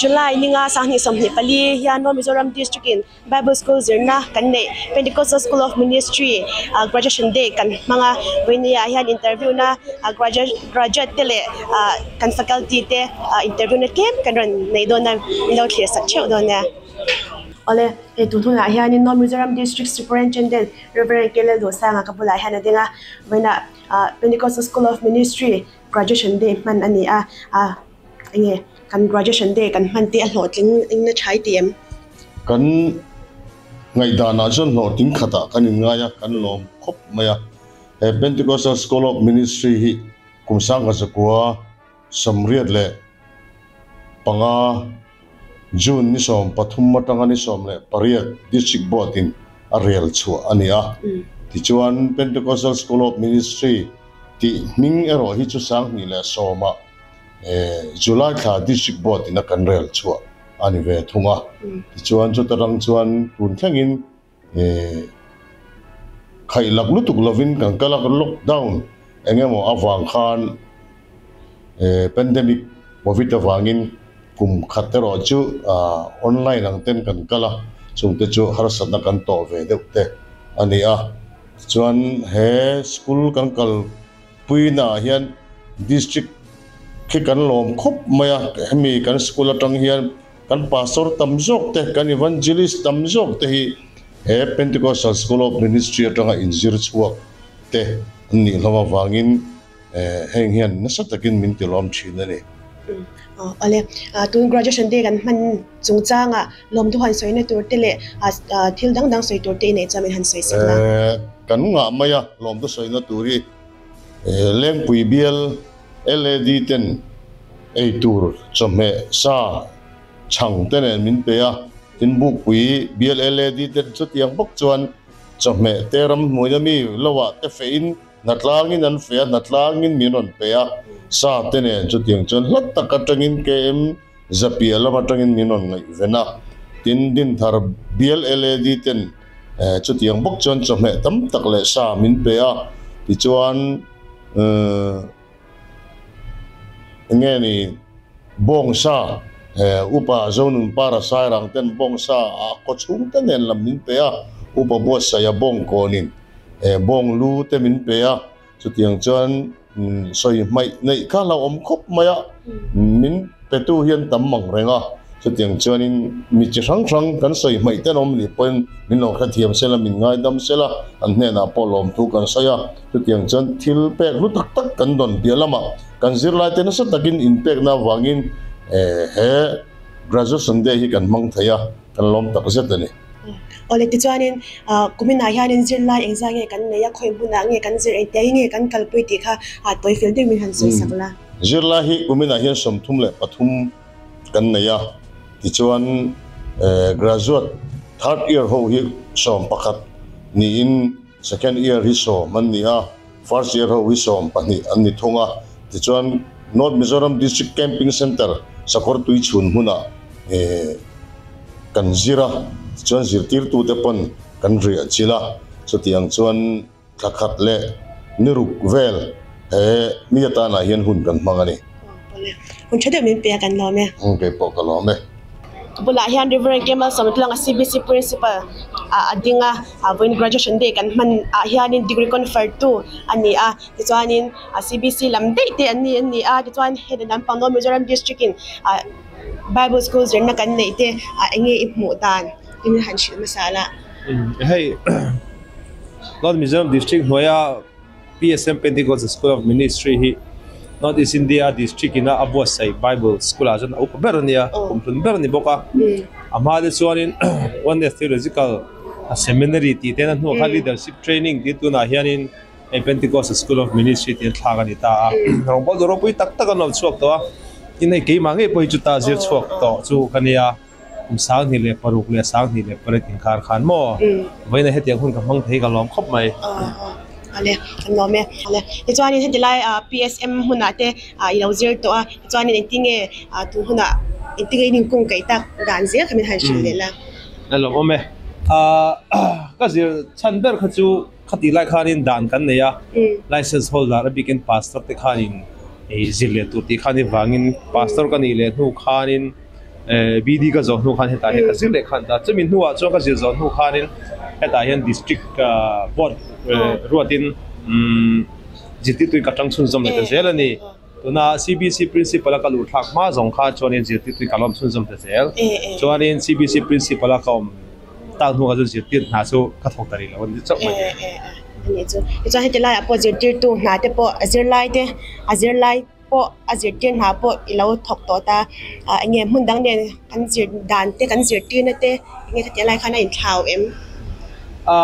July ni nga sang ni som ni pali ya no Mizoram district in Bible school zirna kan ne Pentecostal School of Ministry uh, graduation day kan. Mga wini ya yan interview na uh, graduate graduate tele uh, kan faculty te uh, interview na kem kan ron nei do na no clear sa cheu do na ole e tu tu na hian in Mizoram district superintendent Reverend Kelel do sa nga kabula hian na dinga wena uh, Pentecostal School of Ministry graduation day man ani a a nge กัน graduation day กันมันตีอันโหลดิงอิงนะใช้เตรียมกันไงดานาจันโหลดจิงขตากันง่ะกันลมครบมายเอเบนติกอสสกอลอฟมินิสทรีฮิคุมสังกัสกัวสมริยดเลปังอาจูนนิสอมปฐุมมาตังนิสอมเลปรียดดิสติกบอดินอเรียลชัวอันนี้อะที่จวนเบนติกอสสกอลอฟมินิสทรีที่มิงเอโรฮิจุสังนี่แหละสอมอะ july kha district board in a kan real chu ani ve thunga ti chuan chu tarang chuan tun thlengin e khai lak lutuk lovin kan kalak lockdown. Engemo awang khan e pandemic covid awangin kum khatero chu online ang ten kan kala chung te chu har sana kan to ve deuh te ani a chuan he school kan kal puina hian district khi kan lom khop maya hemi kan school atang hian kan pastor tam jok te kan evangelist tam jok te hi. He pentecostal school of ministry atanga injir chuak te ni lama wangin heng hian nasa takin min tilom thina ni ole tun graduation day kan man chung changa lom du han soina tur tele thil dang dang soi tur te nei chamin han soi sakna kan nga maya lom du soina turi leng pui bial led ten ei tur chome sa chang ten min pe a tin bu pui bial led ten chu tiang bok chuan chome teram moyami lowa te fein natlangin an fe natlangin minon pe a sa tene chu tiang chon hlat tak atangin ke em zapia minon ngai vena tin din thar bial led ten chu tiang bok chon chome tam tak le sa min pe a ti chuan nghe ni bong sa upa zonun para sai rang ten bong sa a ko chung ten nen lam min pe a. Upa bo sa ya bong ko nin. Bong lu te min pe a. Chu tiang chuan soi mai nei kha la om khop maya min pe tu hian tam mang renga. Chu tiang chuan in mi chi rang rang kan soi mai ten om ni pen min lo kha thiam sela min ngai dam sela an ne na polom tu kan saya chu tiang chuan thil pek lu tak tak kan don bialama kan zir lai te na sa takin impact na wangin he graduation day hi kan mang thaya kan lom tak zet ani ole ti chuanin kumin na hianin zir lai engza nge kan neya khoi buna nge kan zir te nge kan kalpui ti kha a toy fil te min han soi sakla zir lai hi kumin na hian som thum le pathum kan neya. Ti chuan graduate third year ho hi som pakhat ni in second year hi so man ni a first year ho hi som pani an ni thonga ti chuan North Mizoram District Camping Center sakor tui chun huna e kan zira chuan zir tir tu te pon kan ri achila. So tiang chuan thakhat le niruk vel he mi ta na hian hun kan mangani chade min pe kan lo me pe po ka lo me bula hian Reverend Kemal Samitlang CBC principal. Adinga when graduation day kan man hianin degree conferred to ani a ti CBC lam dei te ani ani a ti chuan head nan pang no Mizoram district in Bible schools ren na kan nei te enge ipmu tan. In han shi masala hey North Mizoram district hoya PSM Pentecostal School of Ministry hi North East India district ina abwa sai Bible school a jan up bernia kumplun berni boka. Ama de chuanin one theological seminary ti ten no kha leadership training ti tu na hianin a Pentecostal School of Ministry ti thla ni ta. Rong bo ro pui tak tak no chuak to in ai ke mangai poi chu ta zir chuak to chu kania um sang ni le paruk le sang ni le pare tin khar khan mo. Vai na hetiang hun ka mang thei ka lom khop mai ale no me ale ti chuan ni hetilai PSM huna te i lo zir to a chuan ni tinge tu huna tinge ning kung kai tak dan zia khamin han shil le la alo ome a ka zir chan ber kha chu khati lai khanin dan kan ne ya license holder a begin pastor te khanin e zile tu ti khani wangin pastor kan ile nu khanin e BD ka zon nu khan heta he kasil le khan ta chumi nu a cho ka zil zon nu khan in heta hian district board ruatin jiti tu ka tang chun zom le zel ani tuna CBC principal ka lu thak ma zong kha chon in jiti tu ka lom chun zom te zel chon in CBC principal ka om ta nu ka zil tin na so ka thok tari la wan chok ma ni chu chu heta la apo jiti tu na te po azir lai te azir lai po azir tin ha po ilo thok to ta. Anh em mun dang den kan zir dan te kan zir tin te nge thate lai khana in thau em. A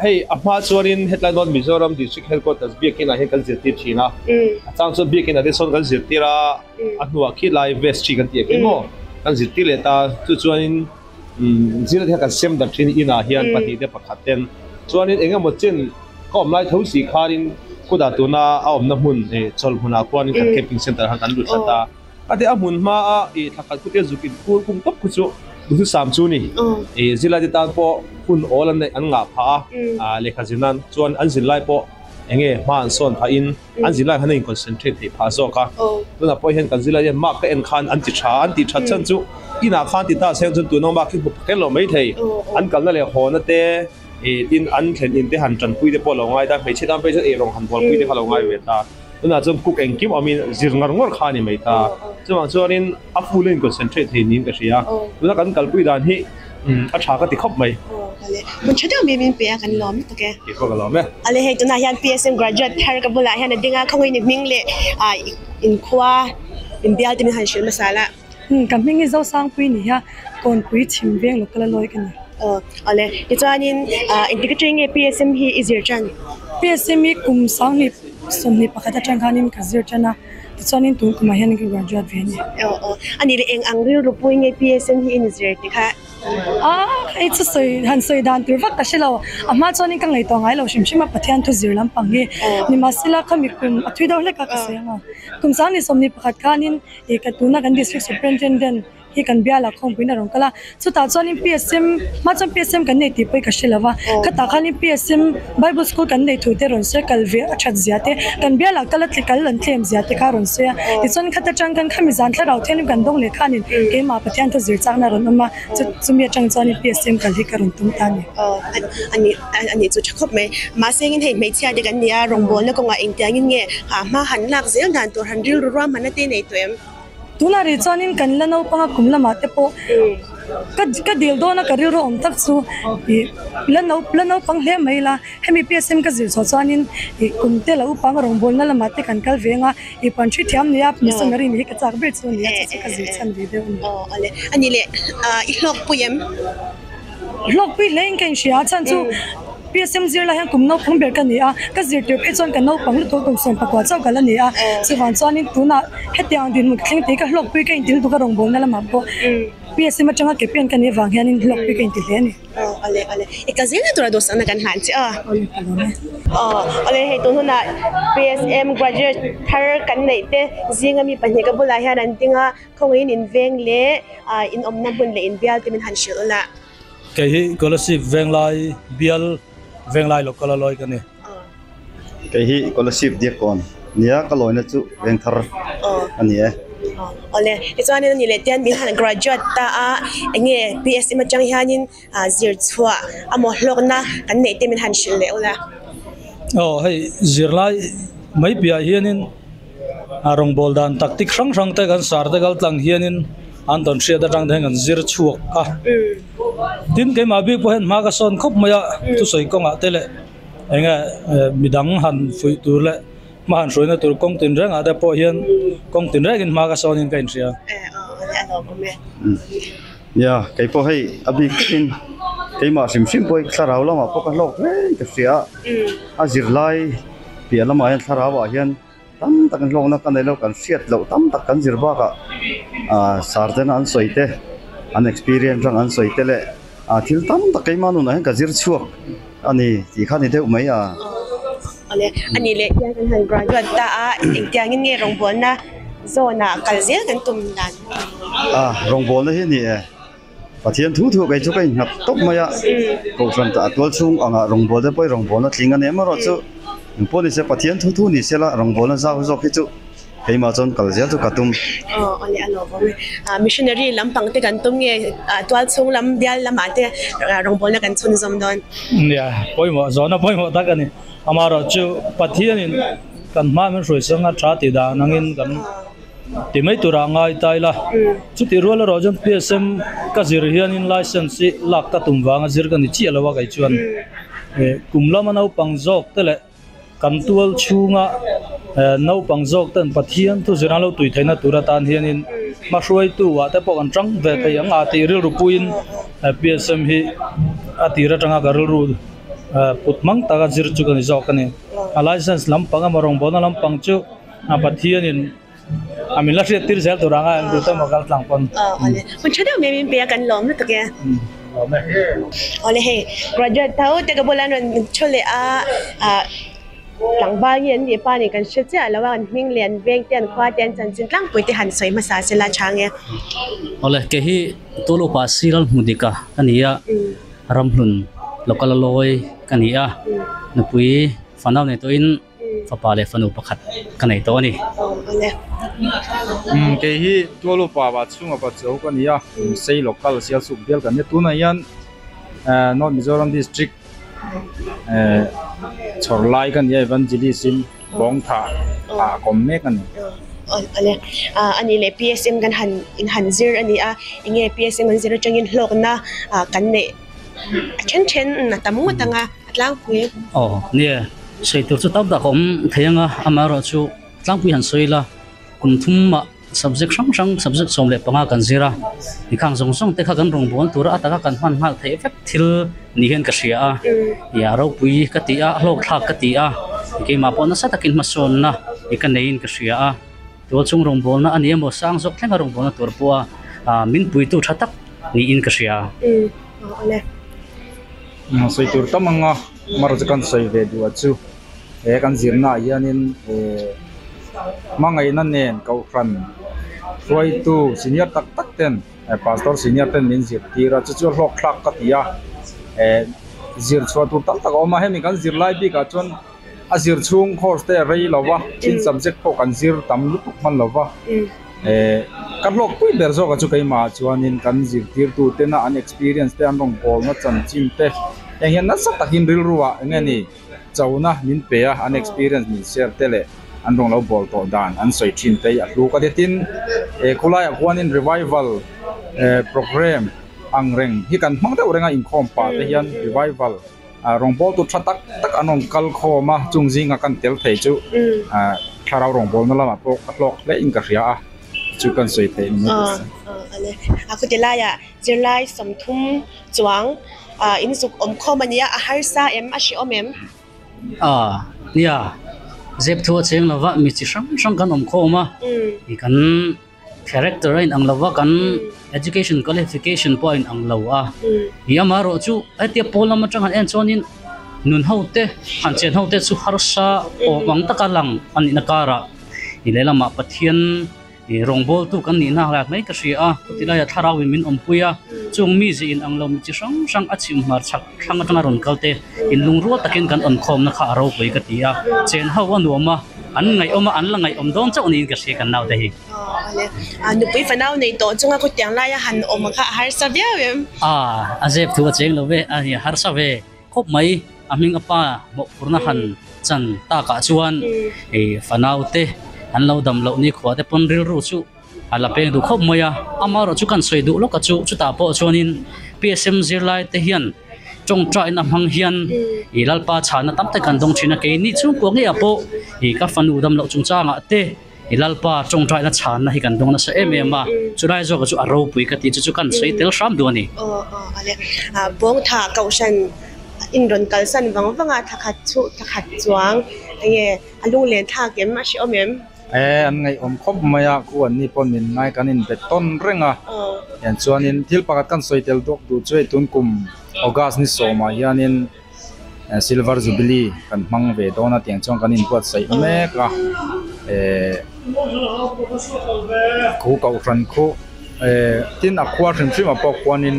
hey apma chuarin headline on mizoram district headquarters bi kina he kan zir tir china mm. ah, chang chu bi kina de son kan zir tira mm. anwa ah, khi lai vest chi kan ti e ke mo mm. kan zir ti le ta chu chuanin zir the kan sem da thin ina hian pati de pakhaten chuanin enga mo chin kom lai thosi kharin cô đã tu na eh, a om na mun e chol huna kwan in eh. camping center hàng han an lu thata oh. ate a mun ma a e eh, thakat ku te zukin kur kum top ku chu du sam chu ni. E zila ti tan po kun all an an nga pha a. Mm. Lekha cho anh an zin lại po enge ma an son pha in. Mm. An oh. zila han in concentrate he pha cả, ka. Tuna po hiện cái zila lại mà cái en khan an ti tha an ti tha mm. chan chu. Ina khan thì ta sen chân tu no ma ki bu lo mấy thei. An kal na le ho na in an thlen in te han tran pui te pawh lo ngai ta hmei chetam pe chu e rong han pawh pui te kha lo ngai ve ta. Na chum cook and kim amin zir ngar ngor khani mai ta. Chuma chuanin a full in concentrate he nin ka ria na kan kalpui dan hi a tha ka ti khop mai mun chada me min pe kan lom to ke ke ko lom ale he tuna hian psm graduate har ka bula hian dinga khoi ni ming le a in khwa in bial tin han shil masala kan mingi zo sang pui ni ya kon pui chim veng lokala loi kan ale tichanin integrating APSM hi izir chan PSM hi kum sang ni som ni pakata changhanin khazir chana tichanin tung kuma hian ki graduate veni ani le eng angri rupuing APSM hi inizir tikha ah it's a soi han soi dan tur vak kashilo ama choni kang nei tongai lo shim shima pathian thu zirlam pangi ni masila khami kum athui daw le ka ka se ma kum sang ni som ni pakat kanin e katuna kan district superintendent hi kan bia la khong pin rong kala. Chu ta chon in psm ma chon psm kan nei ti pai oh. ka shelawa ka ta kan in psm bible school kan nei thu te ron se kal ve a chat zia te kan bia la kala tli kal lan tlem zia te ka ron se oh. ti chon khata chang kan khami zan thla raw thenim kan dong le khanin hmm. ke ma pathian tha zir chang na ron ma. Chu chumia chang chon in psm kal hi ka ron tum ta ni. Ani ani chu chakop me. Ma seng in hei me chia de kan nia rong bol na ko nga eng tiang in nge. Ha ma han lak zel dan tur han ril ru ra manate nei to em tula re chonin kan la no panga khumla ma te po ka ka dil do na kariu ro om tak chu la no la no pang hle mai la hemi psm ka zil so chonin kun te lo pang rong bol na la ma te kan kal venga i pan chi thiam ne ap ni sangari ni ka chak be chu ni a chu ka zil chan vi de o ale ani le i hlok puyem hlok pi leng kan shi a chan chu PSM zir la hian kum no khong ber ka ni a. Ka zir tur e chon ka no pang to kum som pakwa chaw ka la ni a. Chuwan chuan in tuna hetiang din mut thleng te ka hlok pui ka in dil du ka rong bol na la ma po PSM atanga ke pen kan ewang hian in hlok pui ka in til ni oh ale ale e ka zina tura dos ana kan han chi a oh ale he to na PSM graduate thar kan nei te zinga mi panhe ka bula hian an tinga khong in in veng le in om na bun le in bial timin han shil la cái gọi là si veng lai bial veng lai lo kala loi kane kai hi scholarship dia kon. Nia ka loi na chu veng thar oh. ani e. Oh. Ole ichani ni le tian bin han graduate ta a nge ps ma chang hianin a zir chua. Amo hlok na kan nei te min han shil le ola oh hey zir lai mai pia hianin arong bol dan taktik sang sang te kan sar te gal tlang hianin an don sia da tang deng an zir chuộc à tin cái mà bi po hen ma ka son khop maya tu soi kong a tele enga e, midang han fui tur le. Ma han roi na tur kong tin rang ada po hian. Kong tin rang in ma ka son in kain sia. Hmm. Ya cái po hay abi tin cái mà sim sim po xả rau lama po ka lok cái sia. À zir lai. Pia lama hian xả rau hian tam tak lo na kan lo kan fiat lo tam tak kan zirba ka a sarden an soite an experience rang an soite le. A thil tam tak kai manu na ka zir chuak. Ani ti khani de umai a ale ani le ya kan han graduate ta a ikyang nge rong bon na zona kal zir kan tum dan a ah, rong bon na hi ni e. Pathian thu thu kai mm. chu kai ngap tok maya ko san ta ở ngã rồng rong bol de rồng rong bol tiếng anh ne mà ro chu po ni se pathian thu thu ni se la rong bol na za ho zo ki chu cái mà chọn cái gì tu cả tum ờ anh alo vâng. À missionary lampang te kan tum nge à tual chung lam dial lam ate rong bol na kan chun zom don ya poi mo zona poi mo ta kani amaro chu pathian in kan ma men roi sanga tha ti da nangin kan ti mai tura ngai tai la. Chu ti rola rojan psm ka zir hian in license lak ta tum wanga zir kan chi alawa kai chuan e kumla manau pangjok tele kan tual chunga no pangjok tan pathian tu zira lo tui thaina tura tan hian in. Ma hruai tu wa te pok an tang ve pe ang a ti ril rupuin psm hi a ti ra tanga garul ru putmang taga zir chu kan zok ani a license lampang amarong bona lampang chu a pathian in amin la tir zel tu ranga ang ruta magal tlang pon. Ờ anh mình chưa được mình bây kan lom nữa kìa Ole he. Graduate tao te ka bolan ron chole a lang ba yen ye pa ni kan she cha la wa ming lian veng ten khwa ten chan chin tlang pui te han soi ma sa se la chang ye ole ke hi tolo pa siral mudika kania ram hlun lokal loi kania na pui fanau ne to in fa pa le fanu pakhat kanai to ni ole um ke hi tualu pa ba chunga pa chau kan ya sei local sia suk bel kan ne tuna yan eh north mizoram district eh chorlai kan ya evangelist in bong tha a kom me kan ni ole a ani le PSM kan han in han zir ani a inge PSM kan zir chang in hlok na a kan ne chen chen na tamu tanga atlang pui oh nia sei tur chu tab da kom thayanga amaro chu tlang pui han soila kum thum ma subject sang sang subject som le panga kan zira. Ni khang song song te kha kan rong bon tur ataka kan man mal the effect thil ni hen ka sia a. Ya ro pui ka ti a lok thak ka ti a. Ke ma pon sa takin ma son na e kan nein ka sia a. To chung rong bol na ani mo sang zok thenga rong bol na tur puwa a min pui tu thatak ni in ka sia ừ ole sei tur tamanga mar kan sei ve du chu e kan zirna yanin e mangai nan nen kau khan roi tu senior tak tak ten e pastor senior ten min zir tira chu chu hlok thlak ka tia e zir chua tu tak tak oma hemi kan zir lai bi ka chon a zir chung course te rei lawa chin subject ko kan zir tam lu tuk man lawa ừ. E kan lok pui ber zo ka chu kai ma chuanin kan zir tir tu te na an experience te an rong pol na chan chin te yang hian na sa takin ril ruwa nge ni chawna min pe a an experience min share te le an rong lo bol to dan an soi thin te a lu ka te tin e khulai a huanin revival e program ang reng hi kan hmang te urenga in khom pa te hian revival a rong bol tu thatak tak anong kal khoma chung jinga kan tel thei chu ừ a tharau rong bol na lama pok atlok le in ka ria a chu kan soi te ni ờ ờ ale aku te la ya zir lai som thum chuang a in suk om khom ania a har sa em a shi om em à nia zep thua cheng lova mi chi sang sang kan om kho ma. Ừ i kan character in ang lova kan education qualification point ang lawa ừ i amaro chu atia polam atang han en chonin nun hote han chen hote chu harsa o wang takalang an inakara i lela ma pathian i rongbol tu kan ni na lak mai ka sia tila ya tharawin min ompuya chung mi ji in ang lo mi chi sang sang achim mar chak thang atanga ron kalte in lungruwa takin kan on khom na kha aro pui ka tia chen ho wa nuama an ngai oma an la ngai om don chau ni ka sia kan nau te hi à nu pui fanau nei to chunga ku tiang la ya han om kha har sa bia em? A azep thu cheng lo ve a har sa ve khop mai aming apa mo purna han chan ta ka chuan. E fanau te an lo dam lo ni khwa te pon ril ru chu. Ala pe du khop moya amaro chu kan soi du lo ka chu chu ta po chuanin psm zirlai te hian. Trong trai na hang hian. I lalpa chana tam te kan dong china ke ni chu ko nge apo i ka fanu dam lo chung changa te. I lalpa trong trai na chana hi kan dong na sa em em ma. Chu rai zo ka chu aro pui ka ti chu chu kan sei tel sham du ni. O o ale à, à bong tha kau san in ron kal san wang wanga à, thakhat chu thakhat chuang ange alung à, len tha kem ma shi om em e an ngai om khop maya ku an ni pon min ngai kanin beton renga ờ yan chuanin thil pakat kan soitel dok du choi tun kum august ni soma hianin eh, silver jubilee kan hmang ve dona tiang chong kanin puat sai mek a e ku kau ran khu e tin a khwa thrim thrim a pok kwanin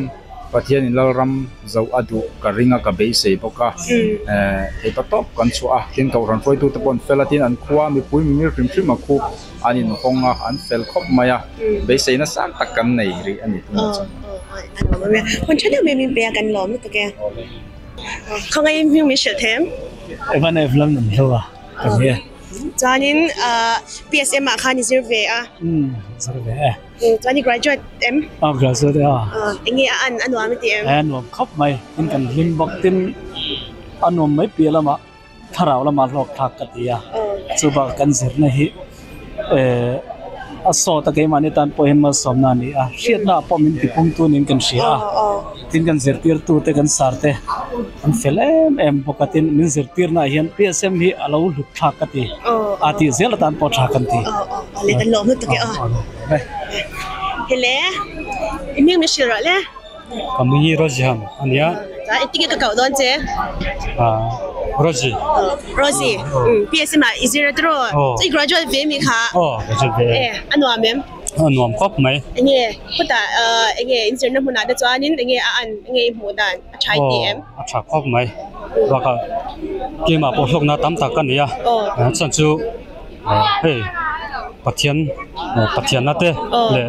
và pathian in lalram zo adu ka ringa bể be sei boka mm. eh eta top kan chu a. Tin cầu ran foi tu te pon felatin anh khuwa mi pui mi rim rim ma khu. An à honga an fel khop maya mm. be sei na san tak kan nei ri anh oh, tu oh, oh, na chan con chana me mi be kan lom tu ke. Không ai mi mi sẽ thêm em này lắm lắm lâu à cảm ơn cho nên PSM mà khai như về à ừ về 20 graduate em. À graduate à? Ờ, anh nghĩ anh anh nói với chị em. Anh nói khóc mày. Anh cần lim tin. Anh nói mấy bia lắm ạ. Thà rào mà lọt thạc cái gì à. Ờ. Chú bà cần gì này. Ờ, à, Aso ta cái mà nè tan poem mà sớm na à. Riết na po mình thì phong tu nên à. Tin cần giật tiệt tu te cần sar te an phel em em cái tin. Mình giật tiệt na hiện psm hi à, alo lục thạc cái à thì giật tan po thạc cái gì à thế lẽ em miếng nó sửa rồi lẽ còn mấy rồi gì hả anh nhá đó dạ, em tiếng cái cậu đó chứ à Rosie. Ờ, Rosie. Ừ, PSC mà Israel rồi. Ờ. Chị graduate về mình hả? ờ, graduate về. Ê, anh nói mềm. Ờ, anh nói khóc mấy. Anh nghe, cô ta ờ anh nghe Israel nó muốn nói cho anh anh nghe anh anh nghe muốn đàn trái điểm. à, trái khóc mấy. Và cái mà bổ sung nó tắm tạc cái này à. Ồ. Chẳng chú hey pathian pathian na te le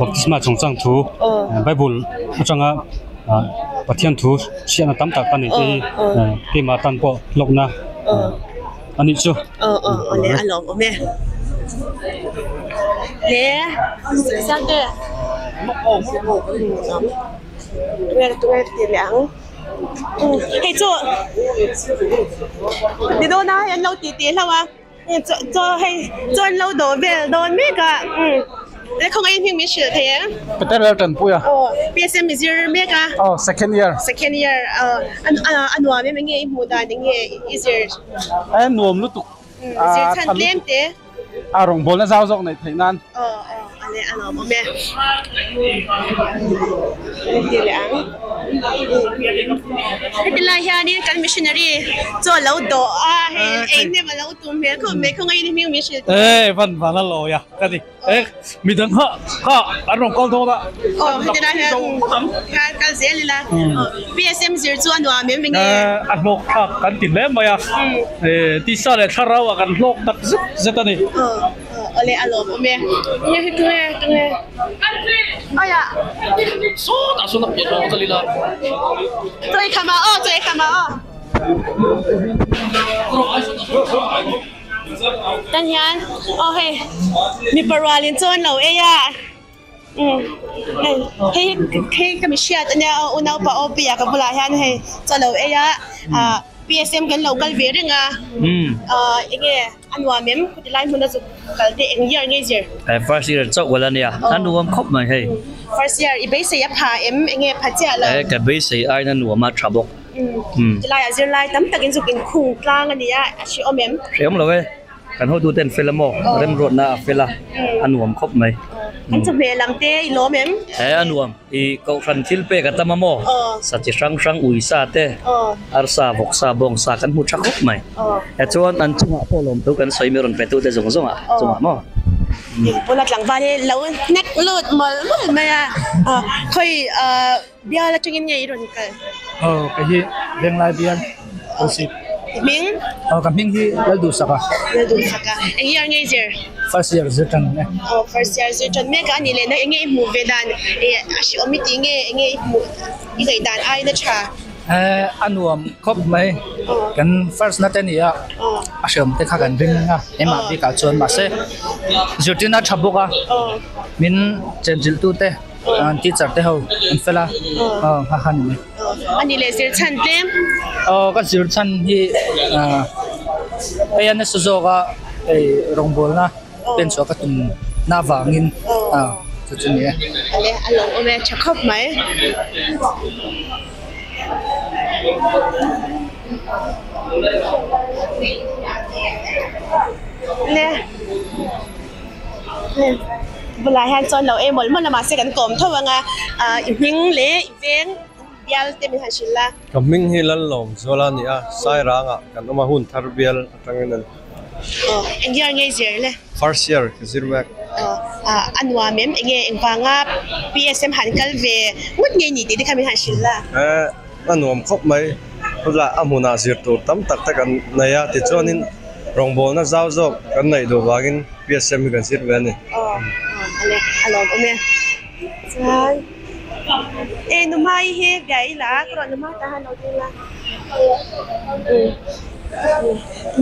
baptisma chungchang thu bible changa pathian thu sian tam tak pani ti. ti ma tan po lokna ani chu ờ. Ờ ole alo ome le sa te mo o mo o wer tu wer ti liang hey chu đi đâu na anh lâu tí tí lâu à? cho cho hay cho lâu đổ về đôi mấy cả ừ Đấy không em phim sửa thế. Bắt đầu trần bùi à. Ờ, PSM is your make à. Ờ, second year. Second year. Ờ, anh à, anh nói với mình mùa đại đến nghe is your. Anh nuông lúc tục. Ừ, is your lên thế. À, rồng bốn là giao rộng này thấy nan. Ờ, ờ ale ano mo me di lang Hãy la ya ni kan missionary zo lo do a he e ne ma lo tu me ko me ko ngai ni mi mi shi eh van van la lo ya kadi eh mi dang ha ha arong kol tho da oh hadi la ya ka ka zel la PSM 02 an wa me me nge eh an lok thak kan tin le ma ya eh ti sa le tharawa kan lok tak zuk zakani oh oh ale alo ole alo ome ye hitunge tunge aya so ta so na pye so ta lila trai khama o trai khama o tan hian o he mi parwalin chon lo e ya hey hey kami share tanya unau pa opia ka bula hian hey chalo e ya อ่ะอืมเฮ้ยเฮ้ยเฮ้ยก็มีเชียร์ตันเนี่ยอุณาปะโอปียกับบุลาฮันเฮ้ยจนเราเอ้ยอ่ะอ่า PSM กันเรากันเวริงอ่ะ hmm เอ่อเอ้ยอันว่าเมมคุณไลน์มันจะกันเด็กเงี้ยเงี้ยเจีย eh first year chok wala niya an nuam khop mai hei first year อีเบสยาพาเอ็มเงี้ยพัชเจาเลย eh ka be sei ai na nuam ma thabok อืม hmm จะไล่อะจะไล่ตั้มตะกินสุกินคุ้งกลางอันนี้อ่ะชิโอเมม riam lo we kan ho du ten fela mo rem rot na fela anuam khop mai kan chu me lam te i lom em he anuam i ko khan chil pe ka tama mo sa chi sang sang ui sa te ar sa vok sa bong sa kan mu chak khop mai e ờ. chuan an chunga polom tu kan soi meron pe tu te zong zong a chunga ờ. mo bố lạc lặng vài lâu nét lượt mà mất mày à. Ờ. Thôi bia là cho em rồi cái ờ cái gì? Bên lại bia. Oxy miếng. Ờ cái miếng gì? Lấy đủ sạc à? na dun saka ang year ngay sir first year zir tan ne oh first year zir tan à ka ni le na nge mu ve dan e ashi omi ti nge nge mu i gai dan ai na cha à à khop mai kan first na ten ya asham te kha kan ring nga ema bi ka chon ma se à. Thabuka min chenjil tu te an ti charte ho an fela ha ha ni ani le sir chan tem oh ka sir chan hi ai anh sẽ zo ga ai na. Pen so ka tum na wangin à cho chúng nhé ale alo ome chắc khóc mấy nè nè vừa lại hai cho lâu em muốn mà là mà sẽ gắn cồm thôi mà nga à im hình lễ im bial te mi hasilla kaming hilan lom zola ni a sai ranga ah, kanoma hun tharbial atangin Oh, anh giờ nghe gì le? First year, zero mac. À, anh hòa mềm anh nghe anh vang up PSM hàn cal về, mất nghe nhỉ thì đi khám hàn xin là. À, anh hòa khóc mấy, là anh muốn nói zero tour tắm tắc tắc anh này à, thì cho nên rong bộ nó giao dọc cái này đồ vàng in PSM gan zero về này. Ờ, oh, oh, anh này, anh hòa mềm. Rồi ê nó mai he gai la ko nó mai ta lo tin la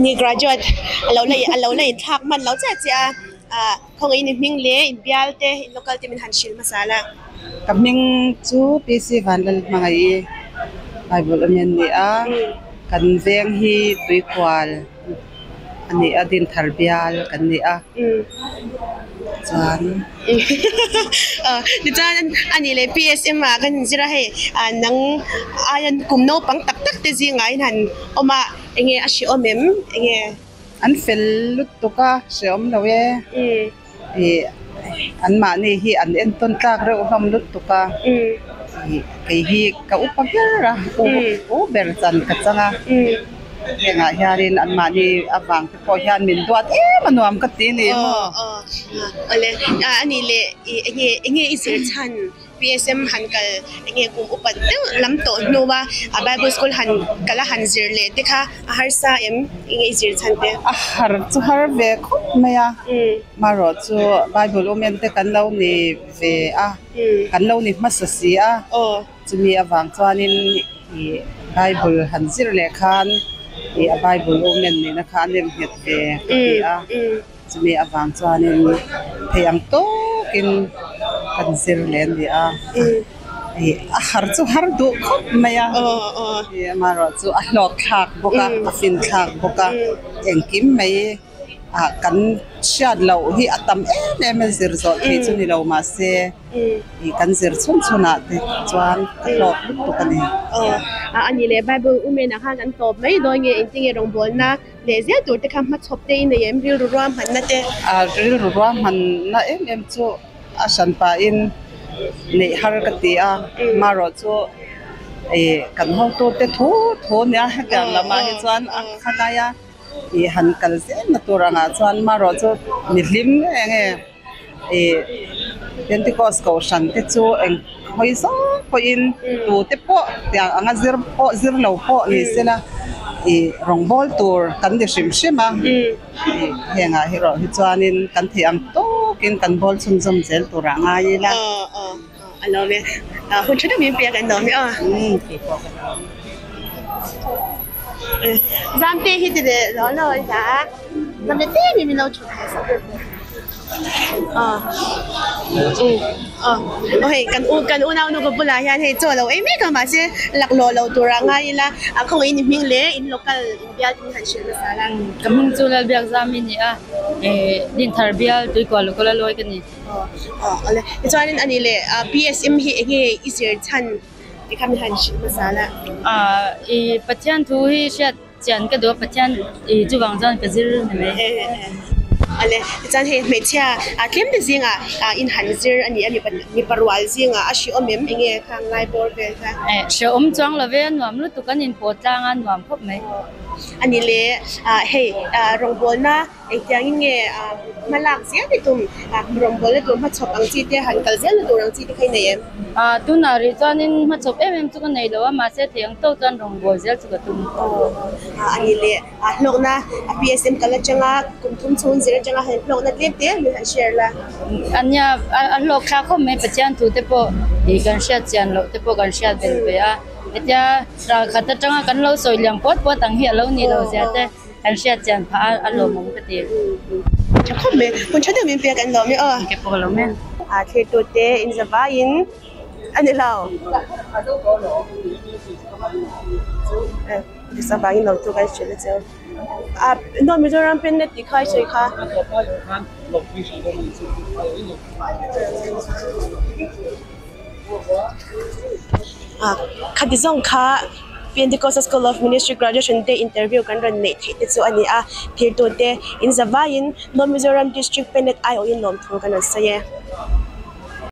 ni graduate. Alo lai alo lai thak man lo cha cha à. Không ai ming le in bial te in local te min han shil masala kaming chu PC vanlal mga i Bible amen ni a kan veng hi tui kwal ani adin tharbial kan ni a mm chan ờ đi ra anh anh ấy lấy PSM mà cái gì ra hay à nắng ai cùng nấu bằng tắc tắc thế gì ngay hẳn. Ông mà anh ấy ăn ôm em anh ấy an fel lut to ka seom lawe ừ. E an ma ni hi an en ton tak re hom lut to ka i kai hi ka upagera u Mm. u ber chan ka changa nga hiarin an ma ni awang te po hian min duat e manuam ka ti ni mo à anh ấy lấy anh ấy anh ấy ít chăn. PSM hẳn cái anh ấy cùng upat đâu lắm tổ nova à Bible school cái là hẳn zir thế kha à har sa em anh ấy zir chăn thế. A har chu har ve khop maya ừ. Maro chu bible omen te kan lo ni ve a kan lo ni masasi a ờ. Chumi awang chuanin i bible han zir le khan i a bible omen ni na khan nem het ti a chumi awang chuanin theiang to kin kan zir le ni a a har chu har du khop maya ờ i maro chu a hlok thak boka a fin thak boka engkim mai a kan siat lo hi atam em em zir zo thi chu ni lo ma se ừ. i kan zir chun chuna te chuan ka hlok lut tu kani ờ. À anh ấy lấy Bible umen à khang anh top mấy đôi nghe anh tiếng rong bol na. Để giết tuổi te kham mắt chop te in em real ram hẳn na te a ril ru ram han na em em chu a san pa in nei har ka ti a Mm. ma ro chu e kan ho to te tho tho nya ha ka Ờ, lama hi chuan a ờ. I han kal se na turanga chuan ma ro chu mi hlim enge e Pentecost ko shan te chu eng hoi so ko in tu te po te anga zir po zir lo po ni sela i rong bol tur kan de shim shima henga hero hi chuanin kan thi ang to kin kan bol chum chum zel tura nga yi la ờ ờ anh nói mẹ à hôm trước đó mình bịa cái nói mẹ à mm giam tê hít để đó rồi giá giam tê mình mình lâu chụp hay sao ờ. Ừ. Ờ. Ok kan u kan u nào nó có bula yan hay cho lâu em cái mà sẽ lạc lò lâu tura ngay là à không in mình lẽ in local bia in hành sự là sao kamung chulal biak zami ni a e din tharbial tui ko ko la loi kani ờ. Ờ cho nên anh lẽ à PSM hi hi isir chan. cái cam hành sự là sao a e pathian thu hi shat chan ka do pathian e chu wang jan ka zir ni me ale chan he me cha a tlem de zinga a in hanzir ani ani pan ni parwal zinga a shi omem enge khang lai bor ve ka e she om chang la ve nuam lu tu kan in po tlang an nuam khop me ani le a he a rong bol na e kyang nge a malak zia de tum a rong bol le tum ma chop ang chi te han kal zel le rang chi te khai nei em? A tu na ri chan in ma chop em em chu kan nei lo ma se thiang to chan rong bo zel chu ka tum a ani le a lok na a PSM kala changa kum thum chun zira changa he lok na tlem te mi han share la anya a lok kha khop me pathian thu te po e kan shat chan lo te po kan shat bel be a etya ra khata changa kan lo soi liang pot pot ang hi lo ni lo sia te kan shat chan pha a lo mong ka ti cha khom me kun cha de min pe kan lo me a ke po lo me a the to te in zava in. Ani lao eh sa ba in lo to kai chele che a no mi zo ram pen ne ti khai chai kha a khadi zong kha Pentecostal School of Ministry graduation day interview kan ran nei thei chu ani a thir to te in zavain no mizoram district penet ai o in lom thur kan sa ye